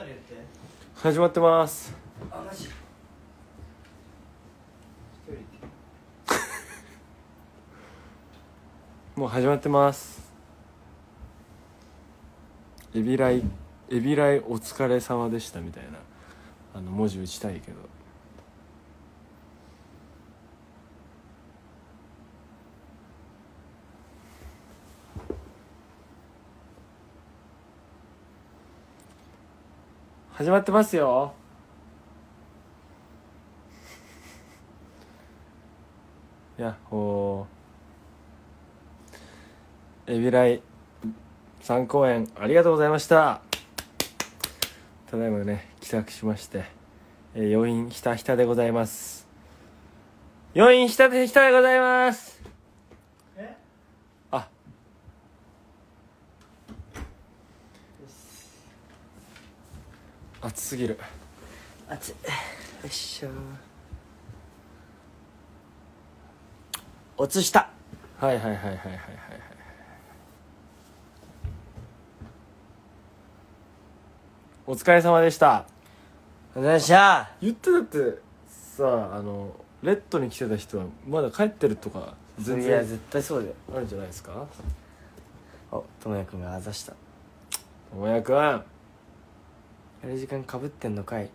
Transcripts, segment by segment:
ったら言って。始まってます。あマジ。もう始まってます。エビライエビライお疲れ様でしたみたいなあの文字打ちたいけど始まってますよ。やっほー。エビライ3公演ありがとうございました。ただいまね帰宅しまして、えー、余韻ひたひたでございます。余韻ひたひたでございますえあ暑すぎる。熱い。よいしょ。おつした。はいはいはいはいはい。はいはいお疲れ様でした。お疲れ様でした。言ってだってさあのレッドに来てた人はまだ帰ってるとか全然いや絶対そうだよ。あるんじゃないですか？おともやくんがあざした。ともやくん。あやる時間かぶってんのかい。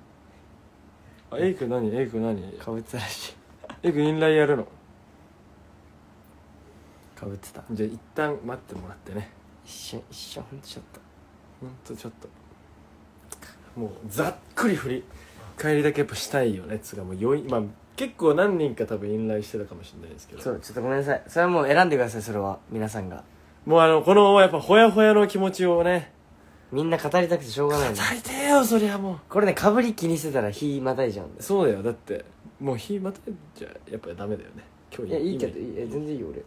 エイク何？エイク何？かぶってたらしい。エイクインライやるの？かぶってた。じゃあ一旦待ってもらってね。一瞬一瞬ほんとちょっと。ほんとちょっと。もうざっくり振り。帰りだけやっぱしたいよね。つうかもう余韻まあ結構何人か多分インライしてたかもしれないですけど。そうちょっとごめんなさい。それはもう選んでくださいそれは。皆さんが。もうあのこのやっぱほやほやの気持ちをねみんな語りたくてしょうがないの。最低よそりゃもこれねかぶり気にしてたら日またいじゃうんそうだよ。だってもう日またいじゃやっぱダメだよね。今い日やいいけどいいえ全然いいよ俺。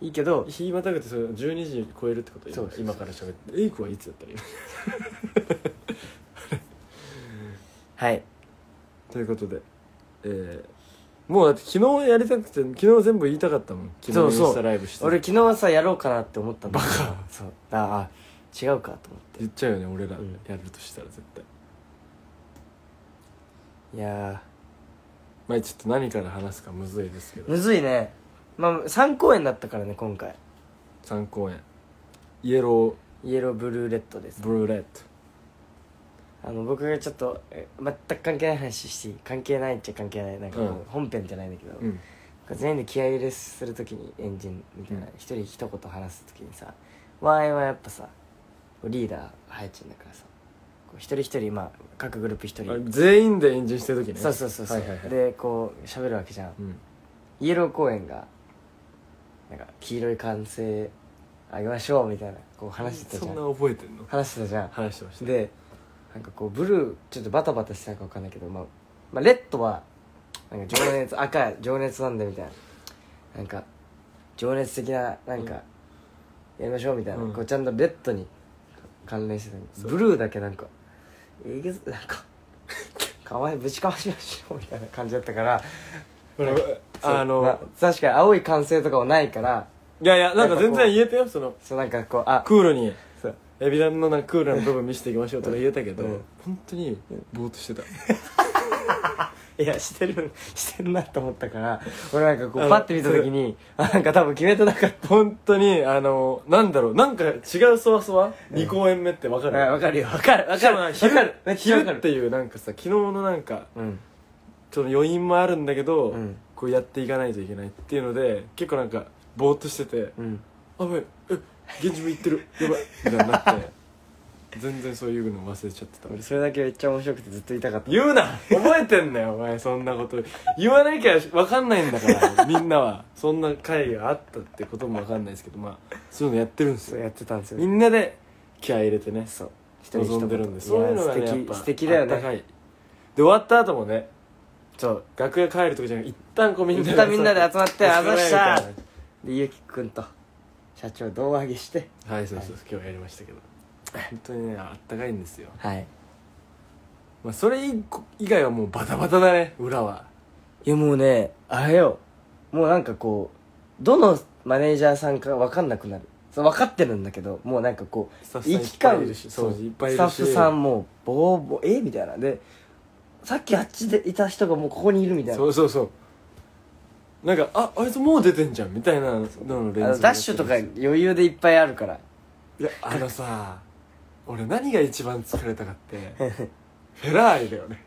いいけど日またぐってそれ12時超えるってこと？そうそうそう今今から喋って。エイクはいつだったら今。はい。ということでえー、もうだって昨日やりたくて昨日全部言いたかったもん。昨日そうそうインスタライブして。俺昨日さやろうかなって思ったんだバカ。そう。だあ違うかと思って。言っちゃうよね俺らうん。やるとしたら絶対、いやまあちょっと何から話すかむずいですけど。ーむずいね。まあ3公演だったからね今回。3公演。イエロイエローブルーレッドですーブルーレッあの僕がちょっとえ全く関係ない話していい？関係ないっちゃ関係ない。なんかもううん。本編じゃないんだけど、ドうん。全員で気合い入れするときにエンジンみたいな。一、人一言話すときにさワイはやっぱさリーダーはやちゃんだからさ。こう一人一人まあ各グループ一人。あ全員でエンジンしてる時ね。そうそうそうそう、はいはいはい。でこう喋るわけじゃん。うん。イエロー公園がなんか黄色い歓声あげましょうみたいなこう話してたそん。じゃなん覚えてんの？話してたじゃん。話してました。でなんかこうブルーちょっとバタバタしてたか分かんないけど、まあ、まあレッドはなんか情熱赤情熱なんでみたいな。なんか情熱的ななんかやりましょうみたいな、うん。こうちゃんとレッドに関連してたブルーだけなんかえげずなんか かわいいぶちかましましょうみたいな感じだったからあの、まあ確かに青い歓声とかはないからいやいやなんか全然言えたよその。そうなんかこうあクールに。エビダンのなんかクールな部分見せていきましょうとか言えたけど、うん。本当にぼーっとしてた いやしてるしてるなと思ったから俺なんかこうパッて見た時にあなんか多分決めてなかった。本当にあのなんだろうなんか違うそわそわ、二2公演目ってわかる？わかるよ。わかるわしかるわかる。めっちゃわかる。昼っていうなんかさ昨日のなんかうん。その余韻もあるんだけど、うん。こうやっていかないといけないっていうので結構なんかぼーっとしててうんあやばいえ現地も行ってる。やばい。みたいになって全然そういうの忘れちゃってた。俺それだけめっちゃ面白くてずっと言いたかった。言うな！覚えてんなよお前。そんなこと。言わなきゃ分かんないんだから みんなは。そんな会があったってことも分かんないですけどまあそういうのやってるんですよ。やってたんですよみんなで気合い入れてねそう。望んでるんで。いそういうのがねや素敵。やっぱ素敵だよね。で終わった後もねそう。楽屋帰るとかじゃなくて一旦こうみんな一旦みんなで集まってあざしたでゆきくんと社長胴上げして。はいそうそうそう。今日やりましたけど本当にねあったかいんですよ。はい。まあそれ以以外はもうバタバタだね裏は。いやもうねあれよ。もうなんかこうどのマネージャーさんか分かんなくなる。そう分かってるんだけどもうなんかこうスタッフさん行き交うスタッフさんもうボーボーえみたいな。でさっきあっちでいた人がもうここにいるみたいな。そうそうそう。なんかああいつもう出てんじゃんみたいなのの連あの続ダッシュとか余裕でいっぱいあるから。いやあのさ俺何が一番疲れたかって フェラーリだよね。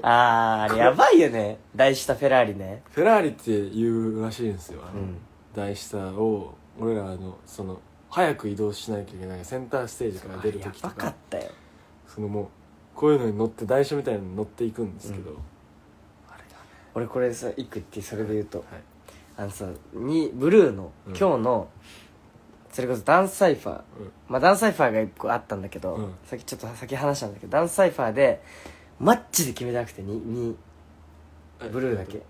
あーあれやばいよね。大下フェラーリね。フェラーリって言うらしいんですよ。あの、うん。台下を俺らのその早く移動しなきゃいけないセンターステージから出る時とか。かったよ。そのもうこういうのに乗って台車みたいなのに乗っていくんですけど、うん。あれだね。俺これさ一個言ってそれで言うと。はい。あのさにブルーのうん。今日の、それこそダンスサイファー。うん。まあダンスサイファーが一個あったんだけど、うん。さっきちょっと先話したんだけどダンスサイファーでマッチで決めたくてににブルーだけ。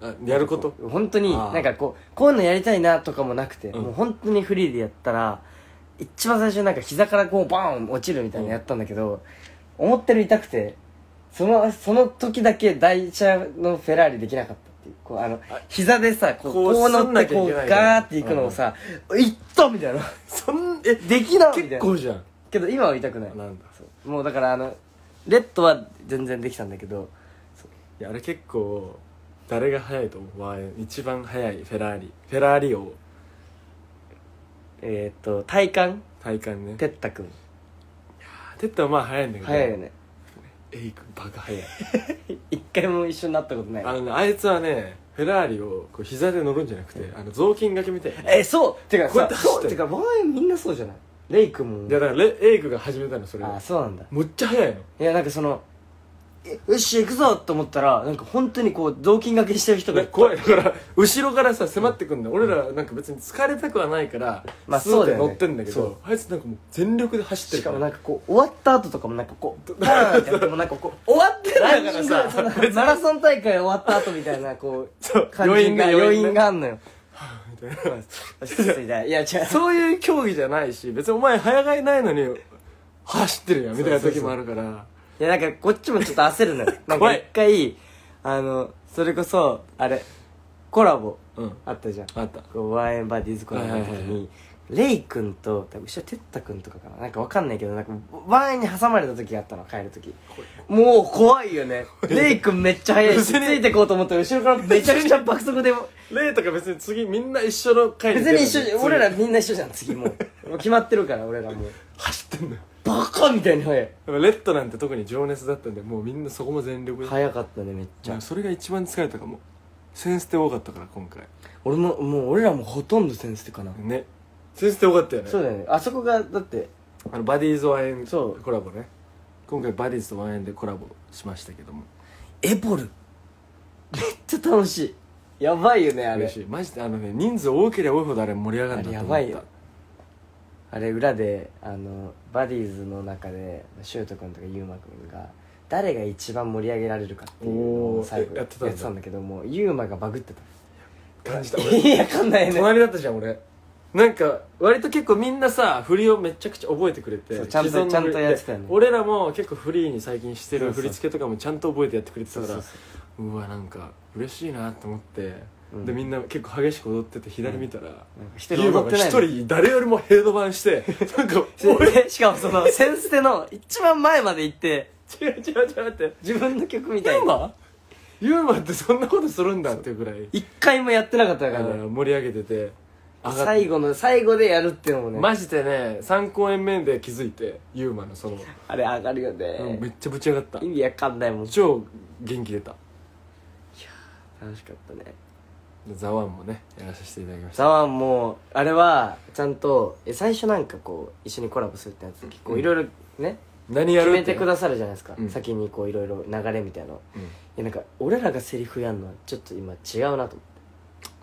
あやること？本当にあー。なんかこうこういうのやりたいなとかもなくて、うん。もう本当にフリーでやったら一番最初なんか膝からこうバーン落ちるみたいなのやったんだけど、思ってる痛くてそのその時だけ台車のフェラーリできなかったこうあのあ膝でさこうこうこう乗ってこうガーっていくのをさ「いった!」みたいな。そんえできな結構じゃん。けど今は痛くない。なんだ。そう。もうだからあのレッドは全然できたんだけどいやあれ結構誰が速いと思う？一番速いフェラーリ。フェラーリ王。えーっと体感体感ね。テッタ君。テッタはまあ速いんだけど。速いよねエイ君バカ速い。一回も一緒になったことない。あのねあいつはねフェラーリをこう膝で乗るんじゃなくてあの雑巾掛けみたい。なえそう。てかこうやって走って。てか前みんなそうじゃない？レイ君も。いやだからレエイクが始めたのそれあをそうなんだ。むっちゃ速いの。いやなんかそのえよし行くぞと思ったらなんか本当にこう雑巾掛けしてる人が怖い。だから後ろからさ迫ってくんだ俺らなんか別に疲れたくはないからまあそうだよね。乗ってんだけどあいつなんかもう全力で走ってるしかもなんかこう終わった後とかもなんかこう バーンってやってもなんかこう終わってるだからさマラソン大会終わった後みたいなこう感じが余韻があんのよみたいな落ち着いたいや違うそういう競技じゃないし別にお前早がいないのに走ってるやんみたいな時もあるからいやなんかこっちもちょっと焦るのよ。なんか怖い一回あのそれこそあれコラボうん。あったじゃん。あった。こうワンエンバディーズコラボの時はいはいにレイ君と多分後ろテッタ君とかかな？なんかわかんないけどなんかワンエンに挟まれた時があったの帰る時。もう怖いよね。レイ君めっちゃ速いしついてこうと思ったら後ろからめちゃくちゃ爆速で。レイとか別に次みんな一緒の回別に一緒俺らみんな一緒じゃん次もう。もう決まってるから俺らもう。走ってんのよ。バカみたいに速い。レッドなんて特に情熱だったんでもうみんなそこも全力で。速かったねめっちゃ。それが一番疲れたかも。センステ多かったから今回。俺ももう俺らもほとんどセンステかな。ねセンステ多かったよね。そうだよね。あそこがだってあのバディーズワンエンそう。コラボね。今回バディーズとワンエンでコラボしましたけども。エボル。めっちゃ楽しい。やばいよねあれ。嬉しい。マジであのね人数多ければ多いほどあれ盛り上がるんだと思った。あれやばいよ。あれ裏であのバディーズの中でシュート君とかユーマ君が誰が一番盛り上げられるかっていうのを最後えやってたんだ。やってたんだけどもユーマがバグってた。感じた いやわかんないね。隣だったじゃん俺なんか割と結構みんなさ振りをめちゃくちゃ覚えてくれてちゃんとちゃんとやってたよね。で俺らも結構フリーに最近してる振り付けとかもちゃんと覚えてやってくれてたからそうわなんか嬉しいなと思って、うん。でみんな結構激しく踊ってて左見たら、なん。か一人人誰よりもヘッドバンして なんかでしかもその センステの一番前まで行って違う違う違うって自分の曲みたいに。ユーマ？ってそんなことするんだっていうぐらい。一回もやってなかったあからね。の盛り上げてて最後の最後でやるっていうのもね。マジでね3公演目で気づいてユーマのその、あれ上がるようんねめっちゃぶち上がった。意味わかんないもん。超元気出た。楽しかったね。ザワンもねやらさせていただきました。ザワンもあれはちゃんとえ最初なんかこう一緒にコラボするってやつ結構いろいろね何やるって。決めてくださるじゃないですか、うん。先にこういろいろ流れみたいなの。うん。いやなんか俺らがセリフやんのはちょっと今違うなと思って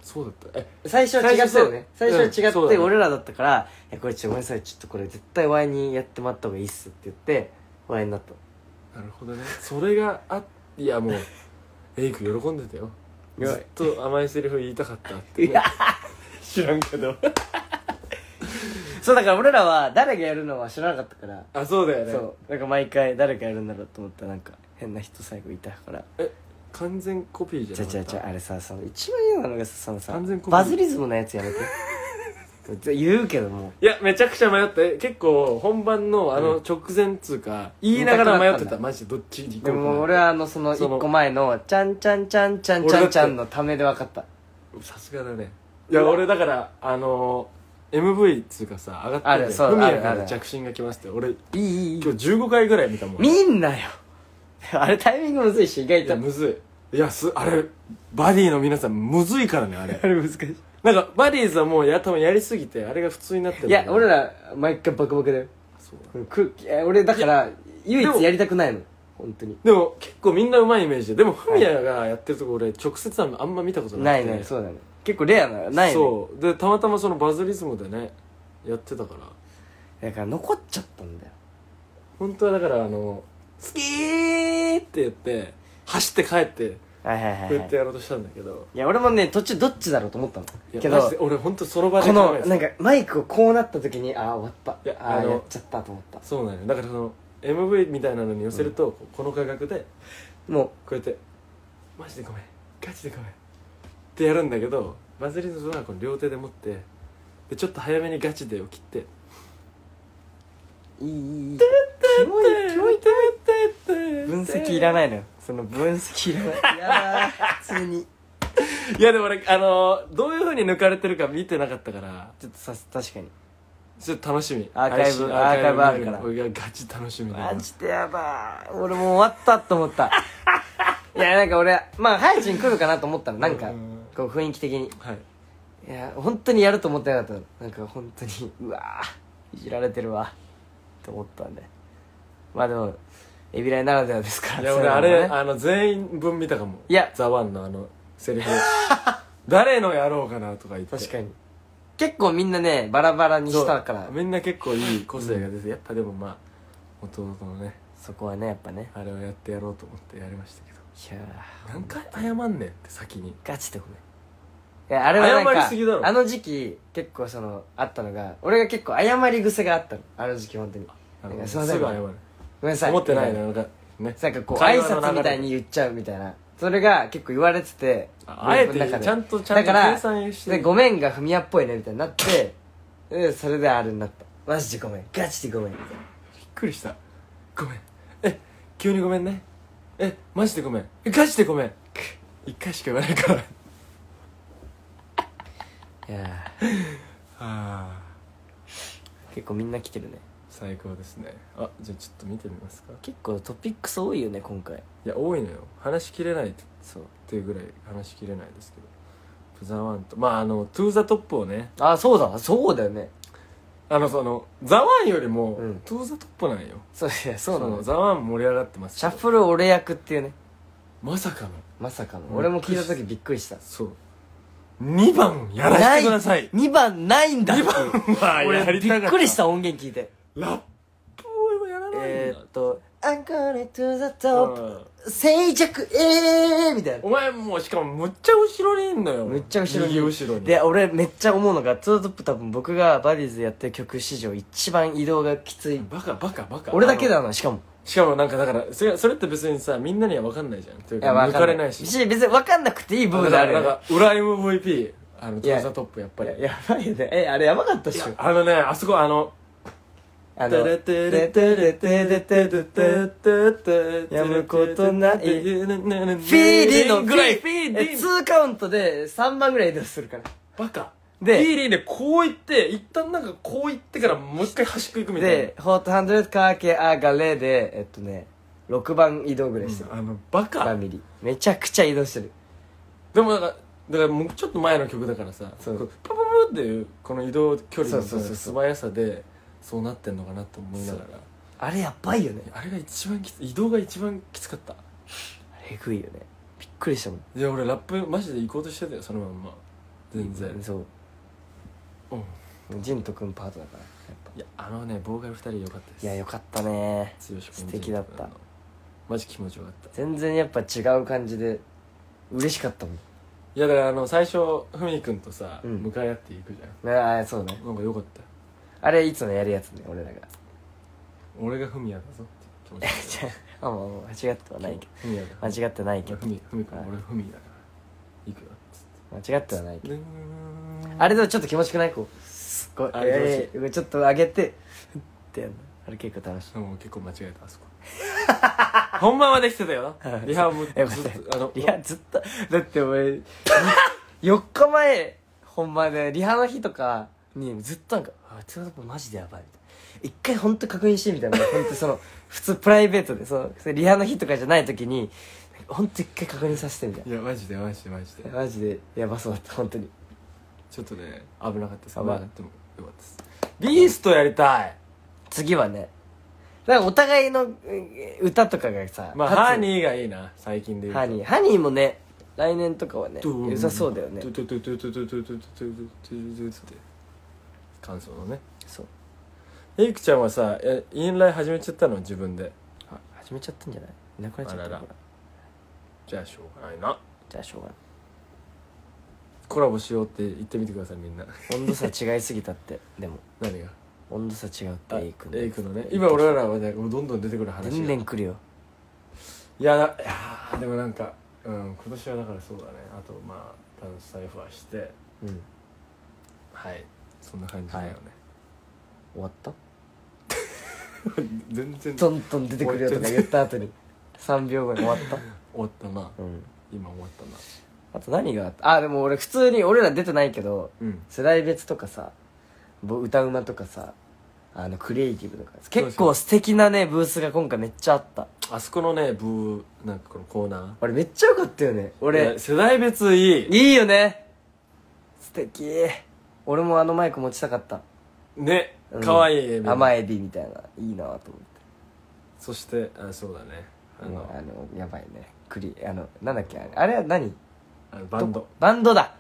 そうだった。え最初は違ったよね。最最初は違って、うんね。俺らだったから「いやこれちょっとごめんなさい。ちょっとこれ絶対ワイにやってもらった方がいいっす」って言ってワイになったなるほどね。それがあいやもう エイク喜んでたよ。ずっと甘いセリフ言いたかったって、いや知らんけど。そうだから俺らは誰がやるのは知らなかったから。あそうだよね。そう。なんか毎回誰がやるんだろうと思ったらなんか変な人最後いたから。え完全コピーじゃちゃちゃったちゃあれさその一番嫌なのがさそのさ完全コピー。バズリズムのやつやめて。言うけども。いやめちゃくちゃ迷って結構本番のあの直前っつうか、言いながら迷ってた。マジでどっちに行こうかな。でも俺はあのそのその1個前の「ちゃんちゃんちゃんちゃんちゃんちゃん」のためで分かった。さすがだね。いや俺だからあの MV っつうかさ上がっててあるそうフミヤかあるあるら着信が来ますって俺いいいいいい。今日15回ぐらい見たもん。い見んなよ あれタイミングむずいし意外と。やむずい。いやすあれバディの皆さんむずいからねあれ。あれ難しい。なんかバディーズはもうや多分やりすぎてあれが普通になってる。いや俺ら毎回バクバクだよ。そうや俺だから唯一やりたくないの。本当に。でも結構みんなうまいイメージで。でもフミヤがやってるとこ俺直接はあんま見たことなないくてねそうだね。結構レアなないね。そう。でたまたまそのバズリズムでねやってたから。だから残っちゃったんだよ。本当はだからあの「好きー!」って言って走って帰ってはいはいはい、こうやはい、ってやろうとしたんだけど。いや俺もね途中どっちだろうと思ったの。いやけどマジで俺本当その場でこの考えてた。なんかマイクをこうなった時にああ終わった。いやあのああやっちゃったと思った。そうなのよ。だからその MV みたいなのに寄せると、この価格でもこうやって「マジでごめん。ガチでごめん」ってやるんだけどバズリズムはこの両手で持ってでちょっと早めにガチでを切ってういいいいいいキモいキモいい分析いらないのよその分析いらないやだ普通にいやでも俺あのどういうふうに抜かれてるか見てなかったからちょっとさ確かにちょっと楽しみアーカイブアーカイブあるから俺がガチ楽しみだなマジでやだ俺もう終わったと思ったいやなんか俺まあハイチン来るかなと思ったのなん。かうんこう雰囲気的にはいいや本当にやると思ってなかったのなんか本当にうわーいじられてるわと思ったんで。まあでもエビライならではですからいや俺あれあの全員分見たかも。いや。ザワンのあのセリフ。誰のやろうかなとか言って。確かに。結構みんなねバラバラにしたから。みんな結構いい個性が出て、やっぱでもまあ弟のねそこはねやっぱね。あれをやってやろうと思ってやりましたけど。いやー。何回謝んねんって先に。ガチでごめんいやあれはなん謝りかすぎだろ。あの時期結構そのあったのが俺が結構謝り癖があったの。あの時期本当に。あのなんかすいませんすぐ謝る。ごめんなさい。思ってないみたねなんかね。なんかこう挨会話の流れ拶みたいに言っちゃうみたいな。それが結構言われててああえて僕の中で。ちゃんとちゃんとだから計算して。でごめんがふみやっぽいねみたいになってでそれであれになった。マジでごめん。ガチでごめん。みたいなびっくりした。ごめん。え急にごめんね。えマジでごめん。えガチでごめん。一回しか言わないからいやあー。結構みんな来てるね。最高ですね。あじゃあちょっと見てみますか。結構トピックス多いよね今回。いや多いのよ。話しきれないっそう。ていうぐらい話しきれないですけど「The Oneとまああの「To the Topをね。あそうだ。そうだよね。あのその「The Oneよりもうん「To the Topなんよ。そういやそうなの。の The One盛り上がってますシャッフル俺役っていうね。まさかの。まさかの。うん俺も聞いた時びっくりした。そう2番やらせてください。2番ないんだ。2番はやりたかった。っくりした音源聞いて。ラップをやらないんだ。えー、っと「I'm going to the top うん。静寂えー」みたいな。お前もうしかもむっちゃ後ろにいんのよ。めっちゃ後ろに。右後ろに。で俺めっちゃ思うのが To the Top多分僕がバディーズでやってる曲史上一番移動がきつい。バカバカバカ。俺だけだなしかもしかもなんかだからそれそれって別にさみんなには分かんないじゃん。というか抜かれないし。別に分かんなくていい部分で。あるなんか裏 MVP あのいや。トーザトップやっぱり。いややばいよね。えあれやばかったっしょあのねあそこあのあの「てれてれてれてれてやむことないフィーリンのぐらいフフィィーリン2カウントで3番ぐらい移動するからバカでフィーリンでこう行って一旦なんかこう行ってからもう一回端っこ行くみたいなで、ホートハンドレッドかけあがれで、えっとね、6番移動ぐらいしてる。あのババカミリ。めちゃくちゃ移動してる。でもだからだからもうちょっと前の曲だからさそうこパパパっていうこの移動距離の素早さでそうなってんのかなと思いながらあれやばいよね。あれが一番きつ移動が一番きつかったえぐいよね。びっくりしたもん。いや俺ラップマジで行こうとしてたよそのまんま全然そう。うんジンとくんパートだから。やっぱいやあのねボーカル2人良かったですいや、よかったね。剛君素敵だったマジ気持ちよかった全然やっぱ違う感じで、嬉しかったもん。いやだからあの最初ふみくんとさ、うん向かい合っていくじゃああ、そうね。んなんか良かったよあれ、いつもやるやつね、俺らが。俺がふみやだぞって気持ち じゃあ、もう間違ってはないけふみやだど。間違ってないけど。ふみふみくんはい俺ふみだから行くよっつって間違ってはないけど。あれでもちょっと気持ちくない？こう、スこうあれえーちょっと上げてふってやるの。あれ結構楽しい。もう結構間違えたあそこ。本番はできてたよリハもずっよかったとあのいやずっとだって俺4 日前本番でリハの日とかにずっとなんか「あツートップマジでやばい」みたいな。一回本当確認してみたいな。本当その 普通プライベートでそのそれリハの日とかじゃない時に本当一回確認させてみたいいやマジでマジでマジで。なマジでやばそうだった本当にちょっとね危なかったです。危なかったもよかったです。ビーストやりたい。次はねなんかお互いの歌とかがさまあハニーがいいな最近で言うと。ハニー。ハニーもね来年とかはね良さそうだよね。トゥトゥトゥトゥトゥトゥトゥトゥトゥトゥトゥトゥトゥトゥって感想のねそうエイクちゃんはさえインライ始めちゃったの自分で始めちゃったんじゃないなくなっちゃったからじゃあしょうがないなじゃあしょうがないコラボしようって言ってみてくださいみんな。温度差違いすぎたって。でも。何が？温度差違うってあエイ君エイクのね。今俺らはねどんどん出てくる話が全然来るよ。いやいやーでもなんかうん今年はだからそうだね。あとまあダンスサイファーして。うん。はい。そんな感じだよね、終わった？全然。終トントン出てくるよとか言った後に。3秒後に終わった？わったな。うん。今終わったなあと何があった？あでも俺普通に俺ら出てないけどうん。世代別とかさぼ歌うまとかさあのクリエイティブとか。結構素敵なねブースが今回めっちゃあった。あそこのねブーなんかこのコーナー。俺めっちゃ良かったよね。い俺や世代別いい。いいよね。素敵。俺もあのマイク持ちたかった。ねうん。可愛いエビ甘エビみたいないいなと思って。そしてあそうだね。ああののあのやばいね。クリあのなんだっけあれあれは何？あのバンド。バンドだ。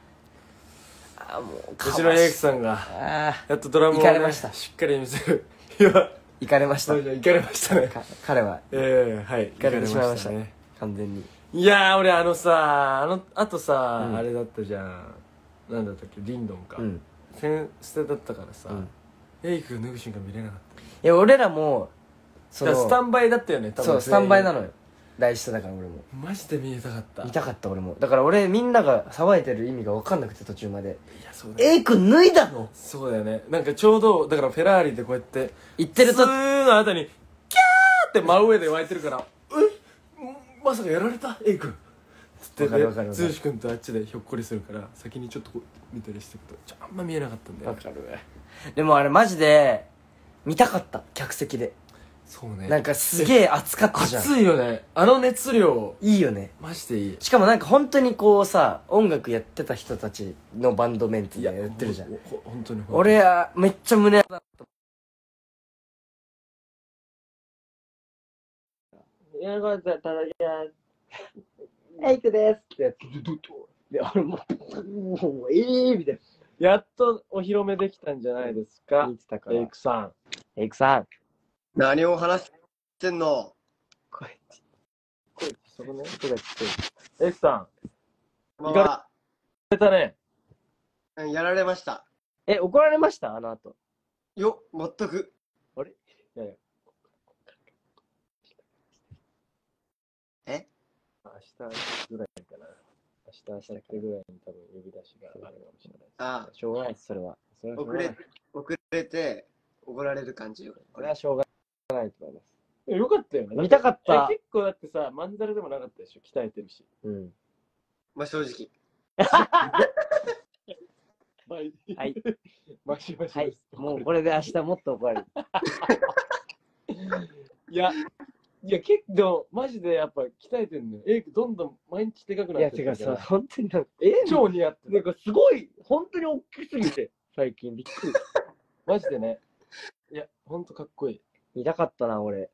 あもうかわ後ろエイクしさんがあやっとドラムを、ね、行かれました。しっかり見せる。いや行かれました。行かれましたね。か彼は。ええはい行かれてしまいましたね。完全に。いやー俺あのさあのあとさ、うん。あれだったじゃん。なんだったっけリンドンか、うん。セン捨てだったからさ、うん。エイク脱ぐ瞬間見れなかっいや俺らもそのスタンバイだったよね多分そうスタンバイなののよ大事だから俺も。マジで見えたかった。見たかった俺も。だから俺みんなが騒いでる意味が分かんなくて途中まで。いやそうだよ。エイ君脱いだの？そうだよね。なんかちょうどだからフェラーリでこうやって言ってると。スーの後にキャーって真上で湧いてるからえまさかやられた？エイ君。つってわかるわかるわかる。剛君とあっちでひょっこりするから先にちょっとこう見たりしてるとちょあんま見えなかったんだよ分かるでもあれマジで見たかった。客席でそうね。なんかすげえ熱かったじゃん。熱いよね。あの熱量。いいよね。マジでいい。しかもなんか本当にこうさ音楽やってた人たちのバンドメンツでやってるじゃん。ほほ本当に。俺はめっちゃ胸熱だった。いやごめんなさいただいやエイクですってやってで俺もうもうええみたいやっとお披露目できたんじゃないですなかエイクさんエイクさん何を話してんの？声そこね声がちっちゃいエイクさまあ、ん出たね。うんやられました。え怒られました？あの後。よ、全く。いやいや。え？明日ぐらいかな。明日明後日ぐらいに多分呼び出しがあるかもしれないです。あしょうがないですそれは。それはしょう遅がない。れ、遅れて、怒られる感じよ。これはしょうがないと思います。えよかったよね。見たかった。え結構だってさまんざらでもなかったでしょ鍛えてるし。うん。まあ正直。はいはい。マシマシはい。もうこれで明日もっと怒られる。いやいや結構マジでやっぱ鍛えてんのよ。エイクどんどん毎日でかくないってやてかさ本当になんかえ超似合ってなんかすごい本当に大きすぎて最近。びっくり。マジでね。いやほんとかっこいい見たかったな俺。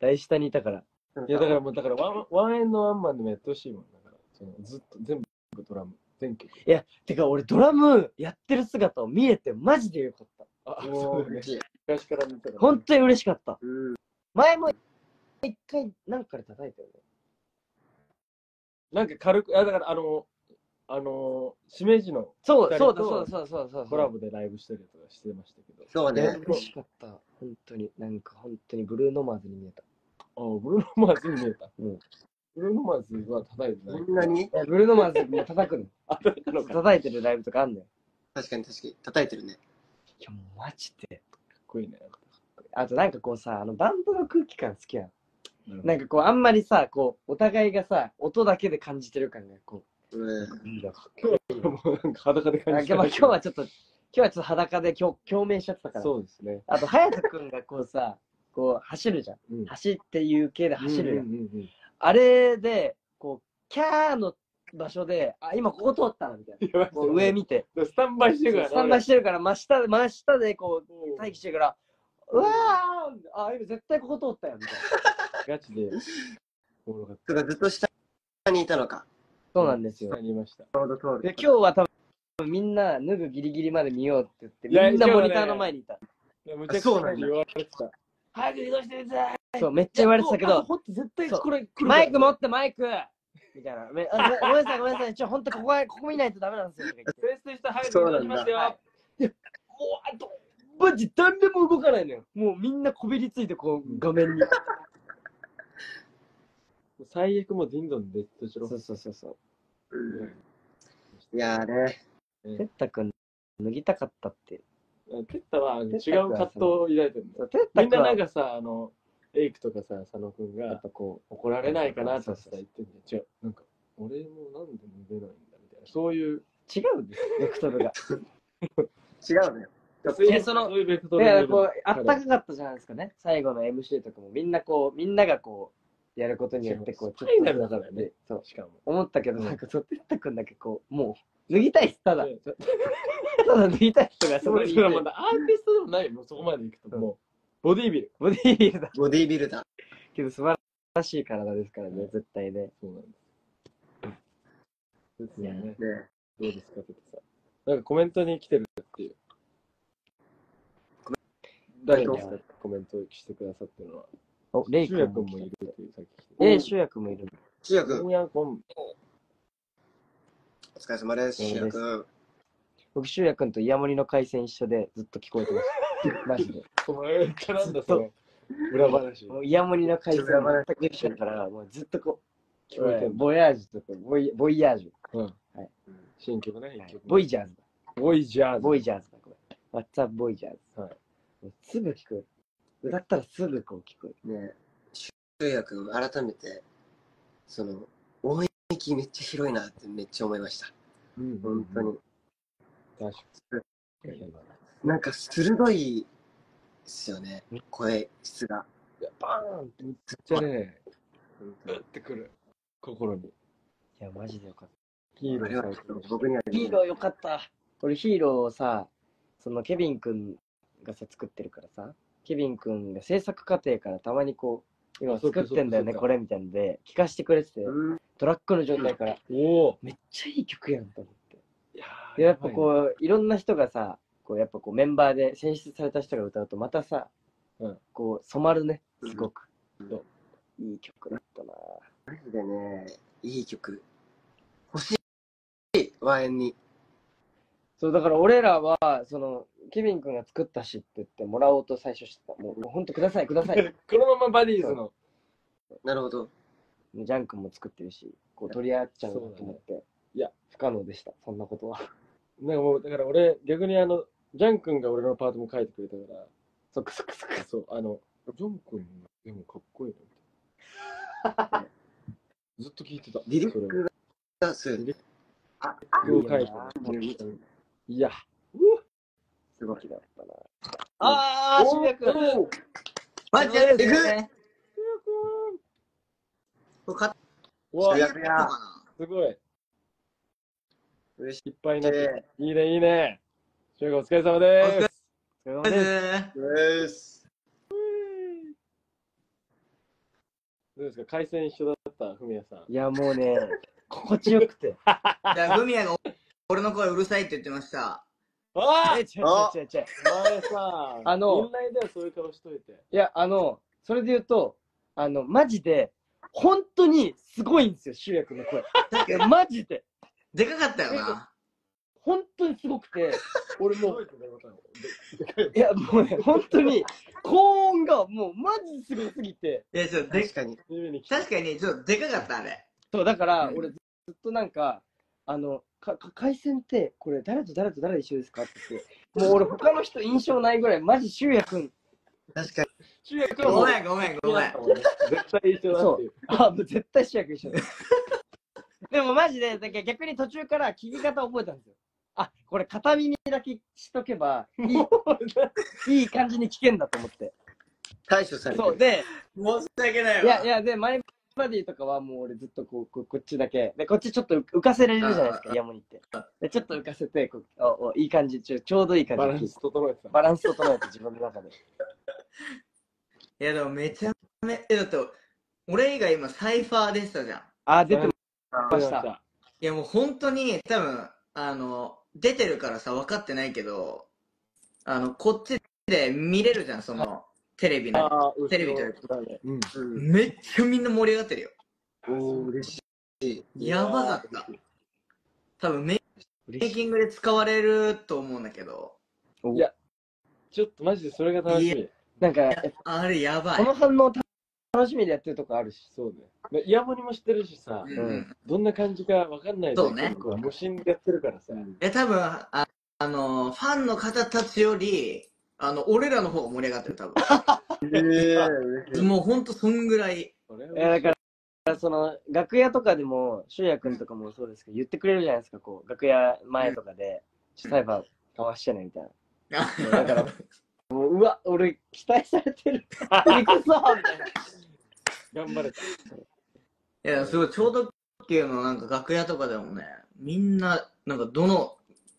大下にいたから。いやだからもうだからワンワンエンのワンマンでもやってほしいもんだから。そのずっと全部ドラム。全曲。いやてか俺ドラムやってる姿を見れてマジでよかった。あもそう嬉しい。昔から見たら本当に嬉しかった。うん。前も一回なんかで叩いたよね。なんか軽くあだからあのあのしめじのそうそうそうだそうだそうだそうだ。コラボでライブしたりとかしてましたけどそうね。嬉しかった。本当になんか本当にブルーノマーズに見えた。あブルーノマーズに見えた。うん。ブルーノマーズは叩いてない。こんなに？えブルーノマーズも叩くの。あ叩くのか。叩いてるライブとかあんのよ。確かに確かに。叩いてるね。いやもうマジで。かっこいいね。あとなんかこうさあのバンドの空気感好きなのなんかこうあんまりさこうお互いがさ音だけで感じてる感がこうん。ういいのかもうなんか裸であ感じた。まあ今日はちょっと今日はちょっと裸で共共鳴しちゃってたから。そうですね。あと隼人君がこうさこう走るじゃん。うん。走っていう系で走るよ、うんうんうんあれでこうキャーの場所であ今ここ通ったなみたいな。うん。こう上見て。スタンバイしてるからスタンバイしてるから真下で真下でこううん。待機してるからうわーあ今絶対ここ通ったよみたいな。ガチで。おもろかっとかずっと下にいたのか。そうなんですよ。下にいました。ちょうど通で今日は多分みんな脱ぐギリギリまで見ようって言っていやみんなモニターの前にいた。むちゃくちゃそうなんだ言われてた。早く移動してくださいそうめっちゃ言われてたけどほんと絶対そうこれ来るマイク持ってマイク！みたいな。めあ ごめんなさいごめんなさい。ちょ本当ここはここ見ないとダメなんですよとか言って。先生した早く移動しますよ。もうあとマジ誰も動かないのよ。もうみんなこびりついてこう画面に。最悪もうディンドンでどちらそうそうそうそういやーね。てったくん脱ぎたかったってテッタは違う葛藤を抱いてるんだよ。そうてったみんなくんはなんかさ、あの、エイクとかさ、佐野くんがやっぱこう怒られないかなって言ってんじゃん。違う。なんか、俺もなんで脱げないんだみたいな。そういう。違うんですベクトルが 違うのよ。いやそのだルからこうあ彼ったかかったじゃないですかね最後の MC とかもみんなこうみんながこうやることによってこうファイナルだからねそうしかも。思ったけどうんなんかそうてったくんだけこうもう脱ぎたい人ただでただ脱ぎたい人がそそこにいてれまだアーティストでもないよ。もうそこまで行くと、もう、ボディービル。ボディービルだボディービルダー。けど素晴らしい体ですからね絶対ねそうなんです。ですよね。ね。どうですかってさ。なんかコメントに来てるっていう。誰ですか？コメントしてくださってるのは。おレイシュヤ君も君もいるっていうさっき来てえー、主役もいるの主役、おやこん。お疲れ様です。主役。僕、修也君とイヤモニの回線一緒でずっと聞こえてました。マジで。お前なんだその裏話。もうイヤモニの回線裏話全く一緒だから、もうずっとこう、聞こえてんのボヤージュとか、ボイボイヤージュ。うんはい新曲ね、一曲。ボイジャーズだ。ボイジャーズ。ボイジャーズだ、これ。What's up, ボイジャーズ。はいもうすぐ聞こえる。歌ったらすぐこう聞こえる。ね。主役、改めて、その、音域めっちゃ広いなってめっちゃ思いました。うん本当に。。確かに。なんか鋭いですよね。声質が。いや、バーンってめっちゃね、うってくる。心に。いや、マジでよかっヒーローちょっと僕にはた。ヒーローよかった。俺ヒーローをさ、そのケビン君がさ、作ってるからさ、ケビン君が制作過程からたまにこう、今作ってんだよね、これみたいなんで、聞かせてくれてて、うんトラックの状態から、おお。めっちゃいい曲やんと思って。いやでやっぱこう、いろんな人がさ、こうやっぱこうメンバーで選出された人が歌うと、またさ、うんこう染まるね、すごく。いい曲だったなマジでね、いい曲。欲しい、ワインに。そう、だから俺らは、その、ケビン君が作ったしって言ってもらおうと最初してた。もう、もうほんとください、ください。このままバディーズの。なるほど。ジャン君も作ってるし、こう取り合っちゃうなと思って。いや、不可能でした、そんなことは。なんかもう、だから俺、逆にあの、ジャン君が俺のパートも書いてくれたから、そっかそっかそっか。そう、あの、ジョン君でもかっこいいな、みたいな。ずっと聞いてた。リリッそれクがすごい。あ、を書いていいよないや、すごい。だったな。あー、渋谷君おーマジで？えぐいね。これ買っうわ主、役や。すごい。嬉しいっぱいになってて。いいね、いいね。シュウガお疲れ様です。お疲れ様ですでです。どうですか？回線一緒だった、ふみやさん。いや、もうね、心地よくて。じゃあ、フミヤが俺の声うるさいって言ってました。あえ、違う違う違う違う。お前さ、あのインラインではそういう顔しといて。いや、あの、それで言うと、あの、マジで、本当にすごいんですよ、主役の声。いや、マジで。でかかったよな。本当にすごくて、俺もう、いや、もうね、本当に、高音がもうマジですごすぎて、いや、ちょっとで確、かに。確かに、ちょっとでかかった、あれ。そう、だからう、ん俺ずっとなんか、あの、か、か回線って、これ誰と誰と誰一緒ですかって言って、もう俺他の人印象ないぐらい、マジ修也くん、確かに。主役はもうごめんごめんごめん。絶対一緒だっていう。あ、もう絶対修也くん一緒だ。でもマジで、だ逆に途中から聞き方覚えたんですよ。あ、これ片耳だけしとけば、いい、いい感じに聞けんだと思って。対処されてる。そう、で、申し訳ないわ。いやいや、で、マイバディとかはもう俺ずっとこう、ここっちだけ。で、こっちちょっと浮かせられるじゃないですか、ヤモニって。で、ちょっと浮かせて、こうおおいい感じちょ、ちょうどいい感じバランス整えてた。バランス整えて自分の中で。いやでもめちゃめえだって、俺以外今サイファーでしたじゃん。あ、出てまました。いやもう本当に多分、あの、出てるからさ、分かってないけど、あの、こっちで見れるじゃん、その、テレビの。テレビという後ろだねうん。うん。めっちゃみんな盛り上がってるよ。おー、嬉しい。やばかった。多分メイキングで使われると思うんだけど、いやちょっとマジでそれが楽しいみ。なんか、あれやばい。この反応た楽しみでやってるとこあるし。そうね。イヤモニも知ってるしさ、うんうんどんな感じかわかんないでそうね無心でやってるからさ。え、多分あ、あの、ファンの方たちより、あの、俺らの方が盛り上がってる、多分。ええ嬉しい。もうほんとそんぐらい。だから、その、楽屋とかでも、修也くんとかもそうですけど、言ってくれるじゃないですか、こう、楽屋前とかで、ちょサイバーかわしてね、みたいな。だから、もう、うわ、俺、期待されてる。行くぞみたいな。頑張れた。いや、すごい、超特急のなんか楽屋とかでもね、みんな、なんかどの、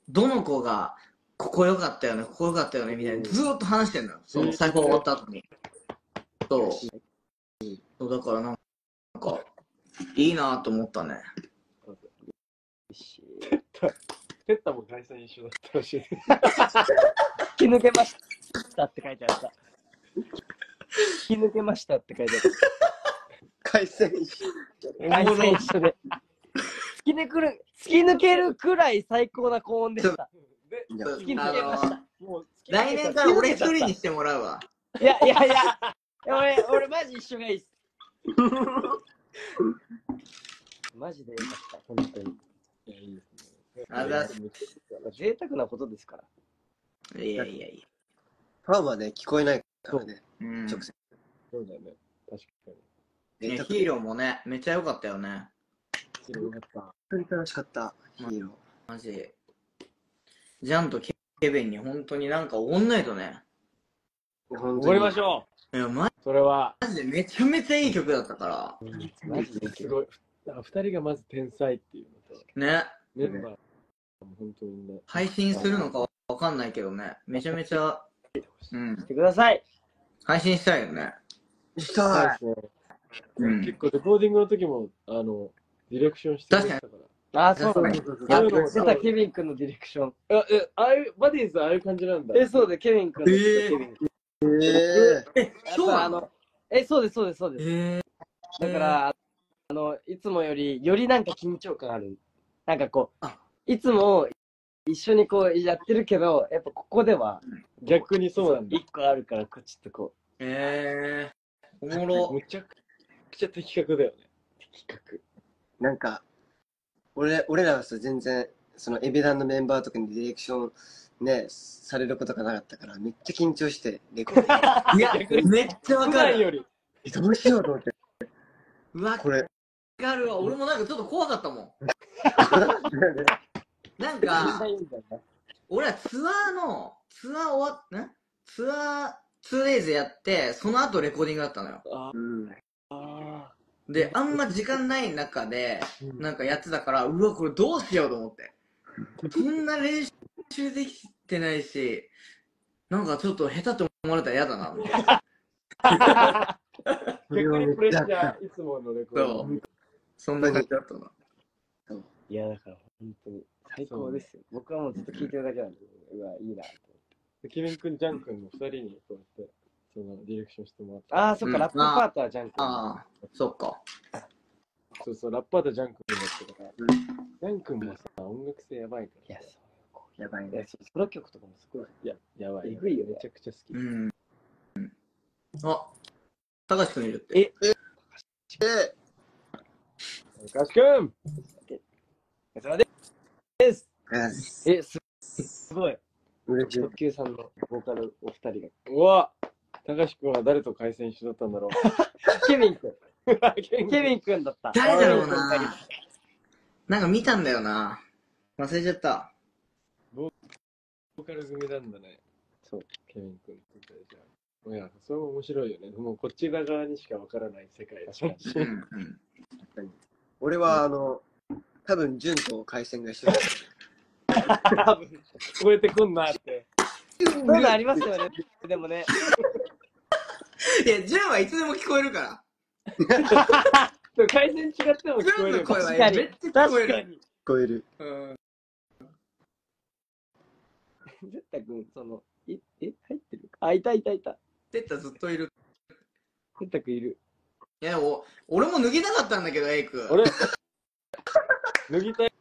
どの子が、ここ良かったよね、ここ良かったよね、みたいな、ずーっと話してんのよ。その、最高終わった後に。そう。そう、だからなんか、いいなと思ったね。テッタも開催一緒だったらしい。引き抜けましたって書いてあった。引き抜けましたって書いてあっ回線た。回線一緒で。突き抜ける、突き抜けるくらい最高な高音でした。で、いや突き抜けました。もう来年から俺一人にしてもらうわ。いやいやいや、俺、俺マジ一緒がいいっす。マジでよかった、本当に。いやいいですね。あざっ贅沢なことですから。いやいやいや。ファンはね、聞こえないからね。うん。直接。そうだよね。確かに。ねヒーローもね、めっちゃ良かったよね。よかった。本当に楽しかった。ヒーロマジ。ジャンとケビンに本当になんかおごんないとね。ー。本終わりましょょいや、マう。それは、ジでめちゃめちゃいい曲だったから。マジですごい。あ二人がまず天才っていうのと、ね。メンバーも本当にね。配信するのかわかんないけどね。めちゃめちゃ、うん。してください。配信したいよね。う。したい。そうですね。うん結構レコーディングの時も、あの、ディレクションしてくれてたから。あ、そうなんだ。そうそうやっぱ出たケビン君のディレクション。あ、え、ああいう、バディーズああいう感じなんだ。え、そうで、ケビン君のえーそうあの、え、そうです、そうです、そうです。えだから、あの、いつもより、よりなんか緊張感ある。なんかこうあ、いつも一緒にこうやってるけど、やっぱここでは、逆にそうなんだ。一個あるから、こうちとこー、えー、おもろ。むちゃくちゃ的確だよね。う、企なんか、俺俺らはさ、全然、そのエビダンのメンバーとかにディレクションね、されることがなかったから、めっちゃ緊張して、レコーディングいや、めっちゃわ普かる。段より。えどうしようと思って、うわ、これ。わかるわ。俺もなんかちょっと怖かったもん。なんか。俺はツアーの、ツアー終わっ、ん？ツアー、2days やって、その後レコーディングだったのよ。あうん。あで、あんま時間ない中で、ー。なんかやってたから、うわ、これどうしようと思って。こんな練習できてないし、なんかちょっと下手って思われたら嫌だな、みたいな。逆にプレッシャー、いつものレコード。そう。そんな感じだったな。いや、だから本当に最高ですよ。僕はもうずっと聞いてるだけなんで、うわ、いいなとでケビン君、ジャン君の二人にこうやって、そのディレクションしてもらって。ああ、そっか、うんラップパートはジャン君。ああ、そっか。そうそう、ラッパーとジャン君だったから。ジャン君もさ、音楽性やばいかいや。そうやばいね。いやそうソロ曲とかもすごい。いや、やばい。えぐいよねめちゃくちゃ好き。うん。あ、高橋くんいるって。え？え？高橋君それで、ですす。え、すすごい。嬉しい。特急さんのボーカルお二人が。うわ高橋君は誰と対戦一緒だったんだろう？ケビン君。ケ ケビン君だった。誰だろうななんか見たんだよな。忘れちゃった。ボーカル組なんだね。そう、ケビン君って言ったでしょ。いや、それも面白いよね。もうこっちら側にしかわからない世界だし。うんうん。俺は、あの、多分、純と回線が一緒だ。多分、聞こえてくんなって。そういうのありますよね。でもね。いや、ジュンはいつでも聞こえるから。回線違っても聞こえるよ。の声は確かにめっちゃ聞こえる。確かに。聞こえる。うん。絶対君、その、え、え、入ってる？あ、いたいたいた。てったずっといる。絶対君いる。いや、お俺も脱ぎたかったんだけど、エイク。俺、脱ぎたい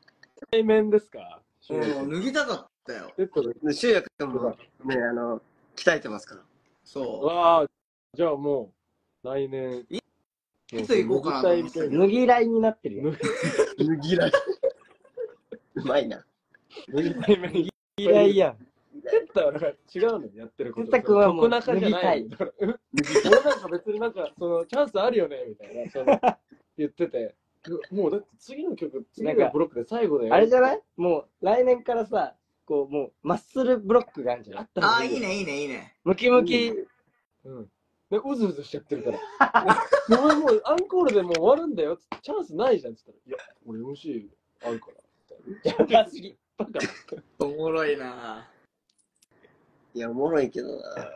面ですか？うん、脱ぎたかったよ。えっと、で修也君も、ね、あの、鍛えてますから。そわあ、じゃあもう、来年。いいつ行こうかなと思って脱ぎたいになってるよ。脱ぎられ。うまいな。脱ぎたい面。脱ぎ来やん。絶対俺は違うのよやってること。絶対君はもう得中じゃない俺なんか別になんか、その、チャンスあるよね、みたいな、その、言ってて。もうだって次の曲、次のブロックで最後だよ。あれじゃない？もう、来年からさ、こう、もう、マッスルブロックがあるんじゃないあったああ、いい。ね、いいね、いいね。ムキムキ。うん。で、うずうずしちゃってるから。で俺もうアンコールでもう終わるんだよ。チャンスないじゃんっつったら。いや、俺 MC あるから。やばすぎ。バカ。おもろいないや、おもろいけどな。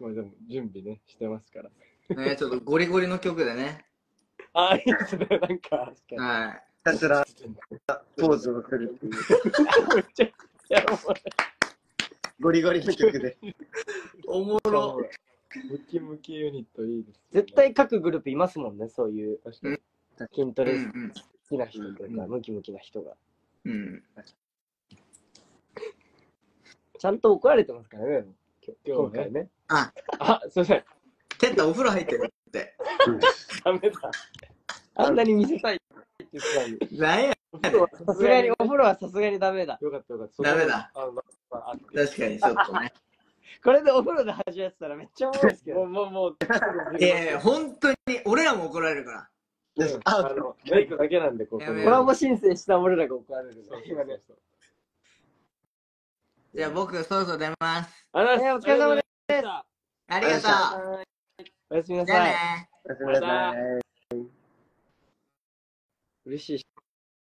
まあでも準備ね、してますから。ねちょっとゴリゴリの曲でね。ああ、いいですね。なんか。はひたすらポーズをするっていう。めっちゃくちゃおもろいゴリゴリの曲で。い。おもろ。ムキムキユニットいいです、ね。絶対各グループいますもんね、そういう。筋トレ好。きな人というか、うんムキムキな人が。うん。ちゃんと怒られてますからね、今今日ね。ね。あ、すいません。てったお風呂入ってるって。ダメだ。あんなに見せたいって言ってたのに。なんや。さすがに、お風呂はさすがにダメだ。よかったよかった。ダメだ。確かに、ちょっとね。これでお風呂で始めてたらめっちゃおもろいですけど。もう、もう、もう、いやいや、本当に、俺らも怒られるから。うんああの、メイクだけなんで、ここやめようコラボ申請した俺らが怒られるそうの。今ね。そうじゃあ僕、そろそろ出ます。あら、えーお疲れ様ですす。ありがとう。おやすみなじゃあさい。ね。おやすみなさい。嬉しい。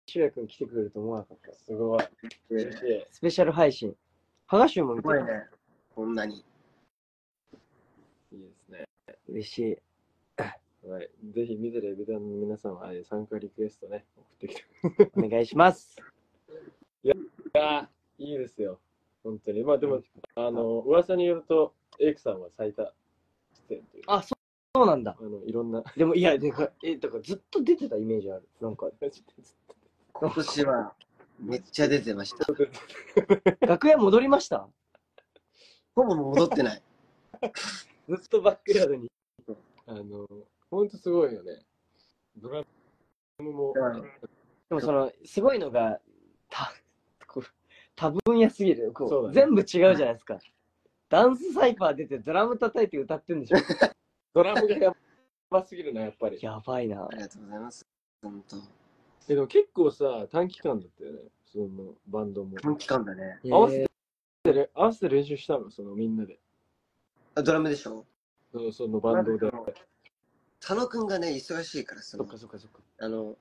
しゅうやくん来てくれると思わなかった。すごい。嬉しい。スペシャル配信。ハガシュも見。すごいね。こんなに。いいですね。嬉しい。はい。ぜひ、見てるエビダンの皆さんは、えー参加リクエストね、送ってきて。お願いします。いやー、いいですよ。本当に。まあ、でも、あの、噂によると、エイクさんは最多出演という。あ、そうそうなんだ。あの、いろんな。でも、いや、でかえ、だからずっと出てたイメージある。なんか、今年は めっちゃ出てました。楽屋戻りました？ほぼ戻ってない。ずっとバックヤードに。あの、ほんとすごいよね。ドラムも、うんでもその、すごいのが、た、こ う多分野すぎる。こう、ね全部違うじゃないですか。ダンスサイファー出てドラム叩いて歌ってんでしょ。ドラムがやばすぎるな、やっぱり。やばいなあ。りがとうございます。本当。えでも結構さ、短期間だったよね。そのバンドも。短期間だね。合わせ合わせて練習したの？そのみんなで。あドラムでしょ？そのそのバンドで。佐野くんがね、忙しいから、そのそっか、そっかそっか。あの、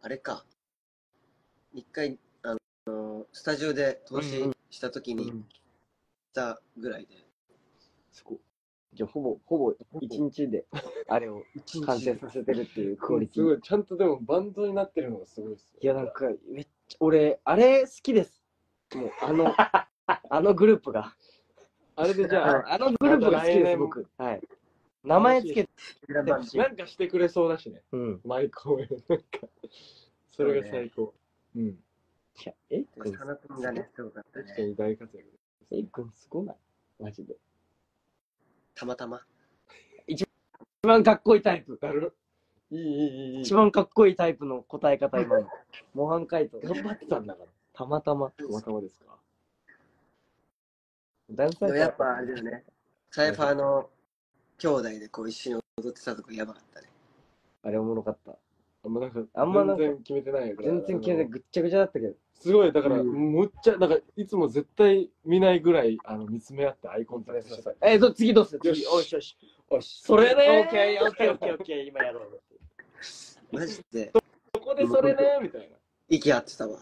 あれか。一回、あの、スタジオで投資した時にうんしたぐらいで。すごい。じゃあ、ほぼ、ほぼ一日で、あれを完成させてるっていうクオリティ。すごい、ちゃんとでもバンドになってるのがすごいっすよ。いや、なんか、めっちゃ、俺、あれ好きです。もうあの、あのグループが。あれでじゃあ、あのグループが好きです、僕。はい。名前つけてしいなんかしてくれそうだしね。うん。毎回、なんか、それが最高。うん。いや、エイ君佐、野君がね、すごかった確か。に大活躍。エイ君すごない？マジで。たまたま。一番かっこいいタイプ。だる。いい、いい、いい、いい。一番かっこいいタイプの答え方、今の。模範解答。頑張ってたんだから。たまたま。たまたまですか？ダンサーやっぱあれだよね。サイファーの兄弟でこう一緒に踊ってたとこやばかったね。あれおもろかった。あんまなんかあんま全然決めてないから全然消えてぐっちゃぐちゃだったけど。すごいだから、うんむっちゃなんかいつも絶対見ないぐらいあの見つめ合ってアイコンタクトしてたえ、ど次どうする？よし次おしよし。よしそれねオッケーオッケーオッケーオッケー、今やろう。マジで、そこでそれねみたいな息合ってたわ。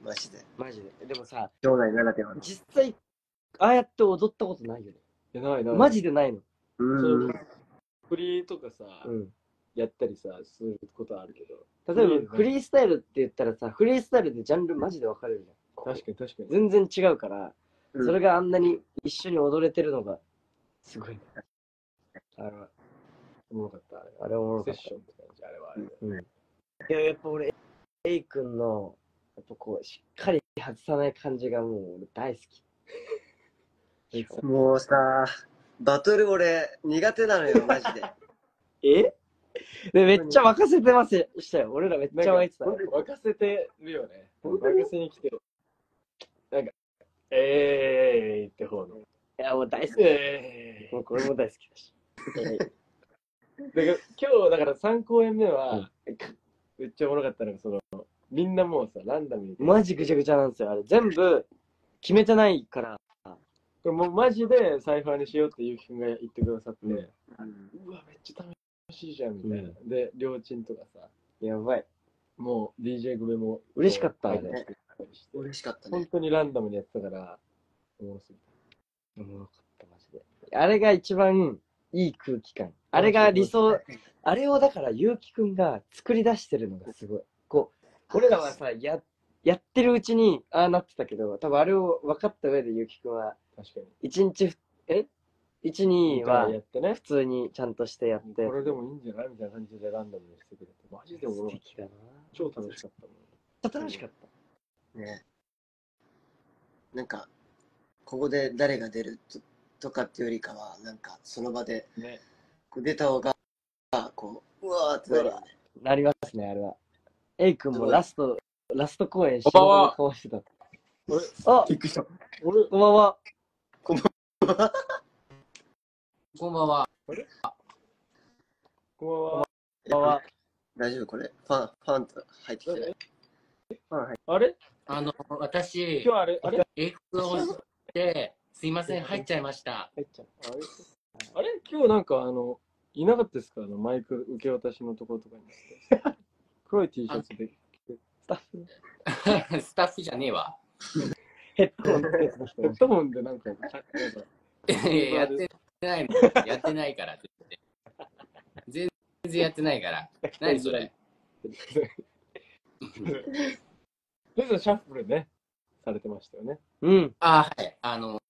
マジで。マジで。でもさ、兄弟ならではの。実際、ああやって踊ったことないよね。いやないないマジでないの。うん。フリーとかさ、うん。やったりさすることはあるけど例えば、フリースタイルって言ったらさ、フリースタイルでジャンルマジで分かれるじゃん。確かに確かに全然違うから、うんそれがあんなに一緒に踊れてるのが、すごいね。あれは、おもろかったあれあれおもろかセッ。ションって感じあれはあれで、うん。いや、やっぱ俺、エイ君の、やっぱこう、しっかり外さない感じがもう俺大好き。もうさ、バトル俺苦手なのよ、マジで。え？でめっちゃ任せてましたよ。俺らめっちゃ沸いてた。なんか沸かせてるよね沸かせに来てなんかえーいって方のいや、もう大好き。えもうこれも大好きだし。ーだから今日だから3公演目は、めっちゃおもろかったのがそのみんなもうさランダムにマジぐちゃぐちゃなんですよ。あれ全部決めてないから。これもうマジでサイファーにしようってゆうきくんが言ってくださって、うんうわめっちゃ楽しいじゃんみたいな、で両親とかさやばい。もう DJ 組も嬉しかった入ってきたりして嬉しかった本ね。当にランダムにやってたからおもろすぎたおもろかった、マジで。あれが一番いい空気感。あれが理想、あれをだから、ゆうきくんが作り出してるのがすごい。こう、俺らはさ、や、やってるうちに、ああなってたけど、多分あれを分かった上でゆうきくんは、確かに一日、え？一、二はやってね普通にちゃんとしてやって。これでもいいんじゃないみたいな感じでランダムにしてくれてマジでおもろかっ。超楽しかったもんめっちゃ楽しかった。ね。なんか、ここで誰が出るととかっていうよりかは、なんかその場でねこう出た方が、こう、うわーってなるよね。なりますね、あれは。エイ君もラスト、ラスト公演、こんばんは仕事の顔してた。俺あ、びっくりした。俺こんばんは。こんばんは。こんばんはこんばんは。大丈夫？これ？ファン、ファンと入ってきてない？ファン入ってあれ？あの、私、今日あれ？あれ？エイクをして、すいません、入っちゃいました。入っちゃう。あれ？あれ？今日なんかあのいなかったですか？あのマイク受け渡しのところとかに 黒い T シャツでスタッフ、スタッフじゃねえわ。ヘッドホンのやつの人ヘッドホンでなんかややってないの。やってないからって言って。全然やってないから。何それ。でそのシャッフルねされてましたよねうん。あ、はい。あの、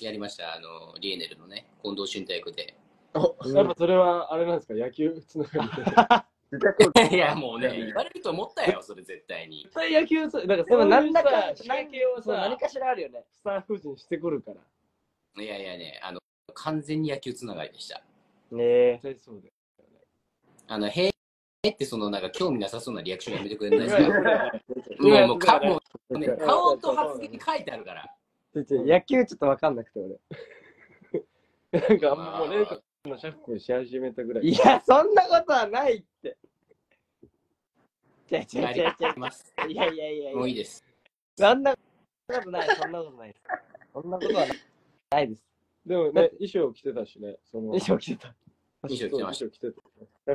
やりました。あの、リエネルのね、近藤俊太役で。やっぱそれはあれなんですか？野球つながりで 絶対そう いや、もうね、言われると思ったよ、それ絶対に。絶対野球つなんかでも何だか、仕掛けをそうさ何かしらあるよね。スタッフ陣してくるからいやいやね、あの、完全に野球つながりでした。ねえ。絶対そうだよあの、へえってそのなんか興味なさそうなリアクションやめてくれないですか？今 もう、もう、かもうね、今顔と発言に書いてあるから。野球ちょっとわかんなくて俺。なんかあんまもうレイカのシャッフルし始めたぐらいいや、そんなことはないって。違う違う違う違ます。う。いやいやいやいやもういい。です。そんなことない、そんなことないです。そんなことはないです。でもね衣装着てたしねその衣装着てた。衣装着てました衣装着てた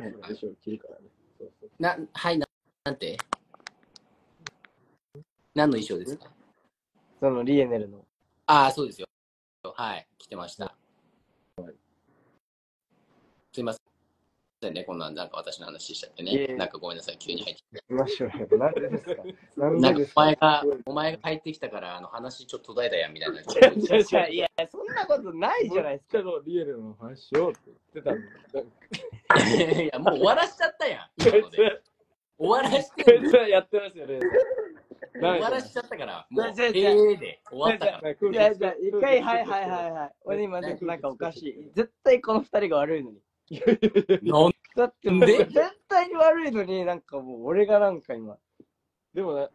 衣装着るからねそうそうな、はい、ななんて？何の衣装ですか？そのリエネルの。ああ、そうですよ。はい、着てました。すいませんね、こんなんなんか私の話しちゃってね。なんかごめんなさい、急に入ってきて。ましょうよ。なんでですか？なんか？お前が、お前が入ってきたから、あの話ちょっと途絶えたやんみたいな。いやそんなことないじゃないですか。かのリエルの話しようって言ってたいや、もう終わらしちゃったやん。終わらしてる。やってますよね終わらしちゃったから、もう、じゃあえじゃあーで終わったから。いや、じゃあ、一回、はいはいはいはい。俺今ね、なんかおかしい。絶対この二人が悪いのに。なんだってもうで？絶対に悪いのになんかもう俺がなんか今。でもね、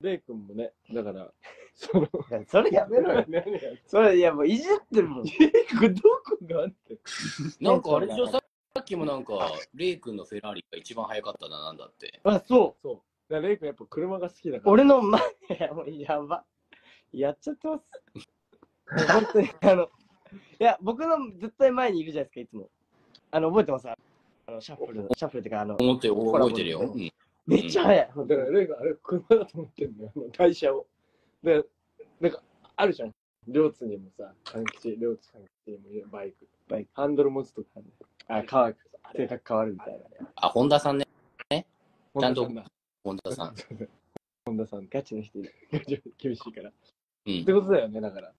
レイ君もね、だから、その、それやめろよ。何がそれいやもういじってるもん。レイ君どこがあって。なんかあれでしょ、さっきもなんか、レイ君のフェラーリが一番速かったな、なんだって。あそう。そう。だからレイ君やっぱ車が好きだから。俺の前いやもうやば。やっちゃってます。本当にあのいや僕の絶対前にいるじゃないですかいつもあの覚えてます？あのシャッフルシャッフルっていうかあの思って覚えてるよ。めっちゃ速いだからレイ君あれ車だと思ってんだよ、あの台車を。で、なんか、あるじゃん。両津にもさ、関吉、両津関吉にもいるバイク。バイクハンドル持つとかね。あ変わる性格変わるみたいなあ、本田さんね。ちゃんと本田さん。本田さん、ガチの人いる厳しいから。うんってことだよね、だから。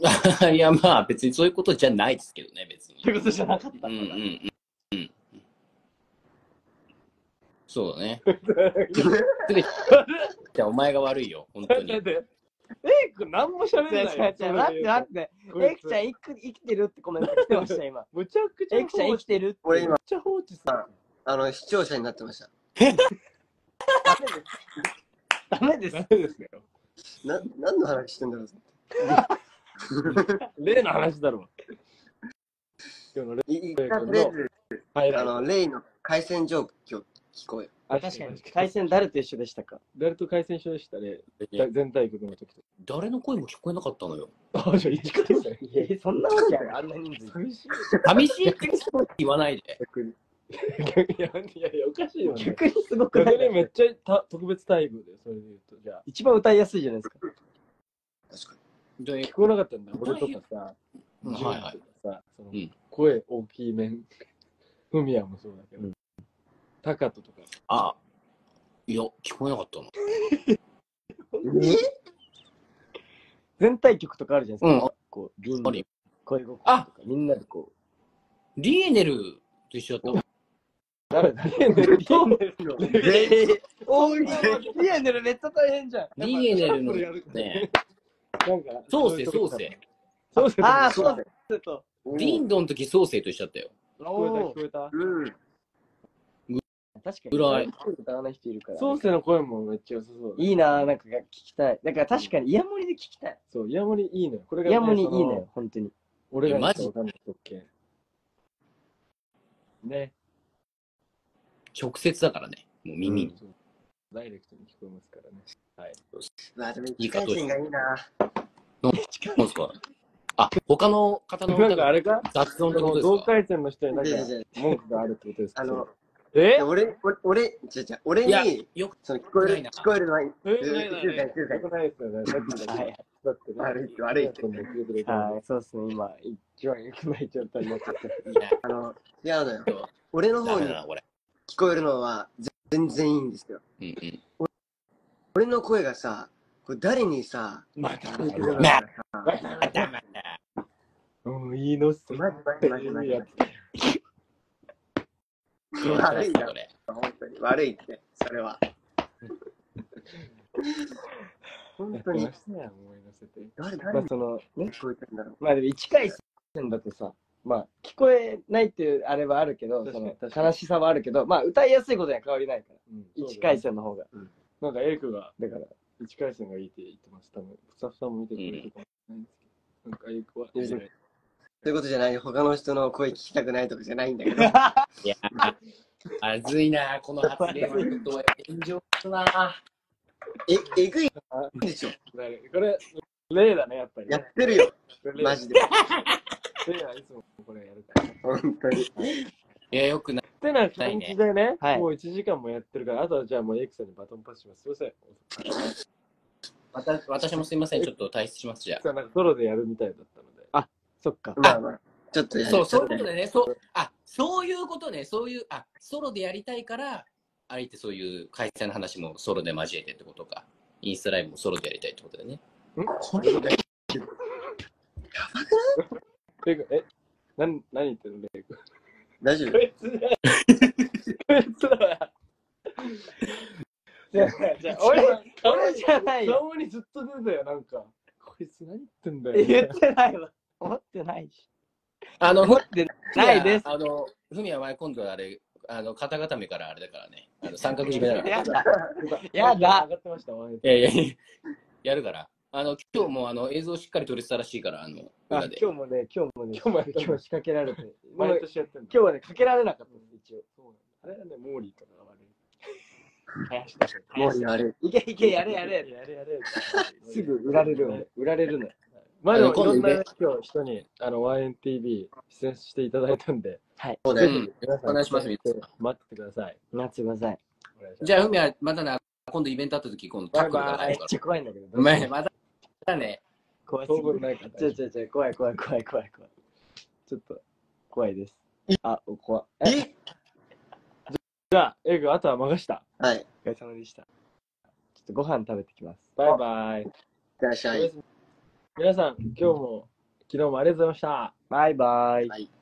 いや、まあ別にそういうことじゃないですけどね、別にっ。てことじゃなかったうんうんうんうん。そうだね。じゃあお前が悪いよ、本当に。だって、レイ君何も喋れないよ。違う待って待ってエイクちゃん生き生きてるってコメント来てました今むちゃくちゃエイクちゃん生きてるって俺今めっちゃ放置する。あの、視聴者になってました。ダメですダメですよ。な、何の話してんだろう 例の話だろ。今日のレい一旦とりあ。あの、レイの回線状況聞こうよ。あ確かに対戦誰と一緒でしたか？誰と回線一緒でしたね。だ全体局の時と。誰の声も聞こえなかったのよ。あ、じゃあ1回戦。いやそんなわけあるあんな人数寂しい。寂しいって言わないで。逆に。いやいやおかしいよね。逆にすごくそない？れめっちゃた特別待遇で、それで言うと。じゃあ、一番歌いやすいじゃないですか確かで聞こえなかったんだ。俺とかさ、はいはい。さ、そのうん。声大きい面、フミヤもそうだけど、タカトとか。あ、いや、聞こえなかったの。に。全体曲とかあるじゃないですか、うん。こうビン。あるよ。恋心とあ。かみんなでこリーネルと一緒だった。う誰だ？リエネルリエネル。リエネルめっちゃ大変じゃん。リーネルのね、ソーセ、ソーセ。セ。ソーセああそそううですとリンドの時ソーセと一緒だったよ。聞こえた、聞こえた。うん。確かにぐらい歌わない人いるからソーセの声もめっちゃ良さそうだ。いいなぁなんか聞きたいだから確かにイヤモニで聞きたいそう、イヤモニいいのよ。これが、イヤモニいいそのよ本当に俺がマジ？わかんない特権。ね。直接だからね。もう耳に。そうダイレクトに聞こえますからね。はい。まあでも一回戦がいいな。なんですか？あ、他の方のなんかあれか？雑音ってこと同ですか？回戦の人になんか文句があるってことですか？あの、え？俺、俺、俺、じゃじゃ俺いやに、、よくその聞こえる、ないな聞こえるのは、え？静ないないないかに静かによくないですよね。さっきだけはいだってね。悪いって悪いってはいそうですね今一番良くない状態になっちゃって。あの、違うのよ。俺の方に。聞こえるのは全然いいんですよ。うんうん。俺の声がさ、これ誰にさ、またまかあさ、ダメだ。うん、いいのっす。マジマジマジマジやつ悪いなそ、れ。本当に。悪いって、それは。本当にやってま、したよ、思い乗せて。誰、まあ誰にそのね聞こえてるんだろう。まあでも1回戦だとさまあ聞こえないっていうあれはあるけどその悲しさはあるけどまあ歌いやすいことには変わりないからうん1回。戦の方がなんかエイクがだから1回戦がいいって言ってます。多分スタッフさんも見てくれるかもしれないんですけど。なんかエイクは。うんそういうことじゃない。他の人の声聞きたくないとかじゃないんだけど。いや、まずいな、この発言はちょっと炎上するな。え、えぐいでしょ。これ、例だね、やっぱり。やってるよ。例マジで。例はいつもこれやるから。本当に。いや、よくない。ってな感じでね、はいもう1時間もやってるから、あとはじゃあもうエイクさんにバトンパスします。すいません。私私もすいません、ちょっと退出します、じゃさんなんかソロでやるみたいだったので。そっかまあまあ。ちょっとやあ。そう、そういうことでね、そう、あ、そういうことね、そういう、あ、ソロでやりたいから、あえてそういう開催の話もソロで交えてってことか。インスタライブもソロでやりたいってことだよね。これ レイク、え、なん何言ってるのレイク。大丈夫？こいつじゃない。こいつらは。じゃあじゃあ俺俺じゃないよ顔にずっと出たよ、なんか。こいつ何言ってんだよ。言ってないわ思ってないしあの、思ってないですあの、ふみは前今度あれ、あの、肩固めからあれだからね。あの三角締めだから。やだやだ上がってました、ワンエンいやいやいや、やるから。あの、今日もあの映像しっかり撮れてたらしいから、あの、あ裏で。今日もね今日もね今日も今日仕掛けられてもう毎年やってんの。今日はねかけられなかったです一応。そうなんだ。あれはね、モーリーとかが悪い。林田君もうやれ。いけいけやれやれ。やれやれ。すぐ売られるの売られるのまあでも、いろんな今日人に、あの、YNTV 出演していただいたんで、そうだよ。うん。皆さん、お願いします待っててください。待ってください。お願いします。じゃあ、ふみはまたな、今度イベントあった時、今度タックルがめっちゃ怖いんだけどね。怖すぎ当分ないからちょちょちょ怖い怖い怖い怖い怖い。ちょっと怖いです。あお怖い。え？え？じゃあ、エイグ、あとは任した。はい。お疲れ様でした。ちょっとご飯食べてきます。バイバイ。いってらっしゃい。皆さん、今日も、昨日もありがとうございました。バイバイ。はい